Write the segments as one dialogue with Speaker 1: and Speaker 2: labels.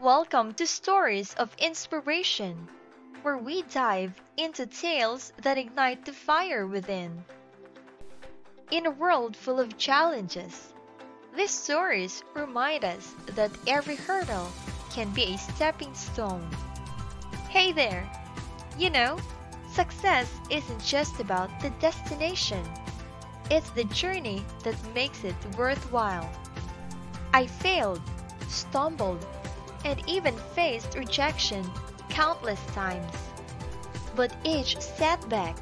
Speaker 1: Welcome to Stories of Inspiration, where we dive into tales that ignite the fire within. In a world full of challenges, these stories remind us that every hurdle can be a stepping stone. Hey there! You know, success isn't just about the destination, it's the journey that makes it worthwhile. I failed, stumbled, and even faced rejection countless times. But each setback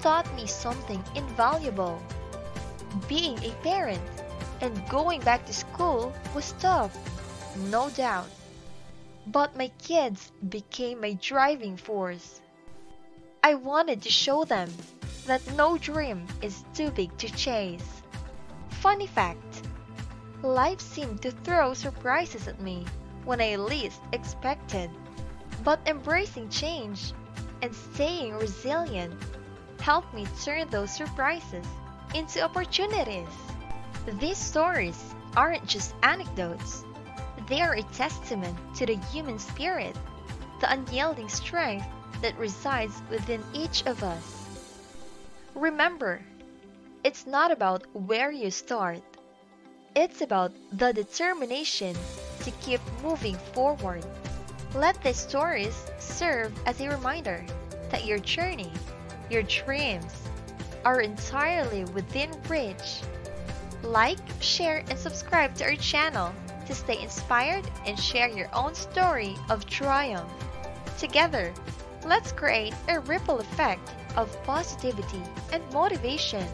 Speaker 1: taught me something invaluable. Being a parent and going back to school was tough, no doubt. But my kids became my driving force. I wanted to show them that no dream is too big to chase. Funny fact life seemed to throw surprises at me when I least expected. But embracing change and staying resilient helped me turn those surprises into opportunities. These stories aren't just anecdotes, they are a testament to the human spirit, the unyielding strength that resides within each of us. Remember, it's not about where you start, it's about the determination to keep moving forward. Let these stories serve as a reminder that your journey, your dreams, are entirely within reach. Like, share, and subscribe to our channel to stay inspired and share your own story of triumph. Together, let's create a ripple effect of positivity and motivation.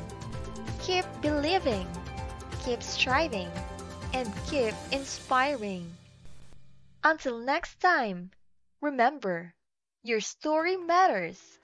Speaker 1: Keep believing, keep striving, and keep inspiring. Until next time, remember, your story matters.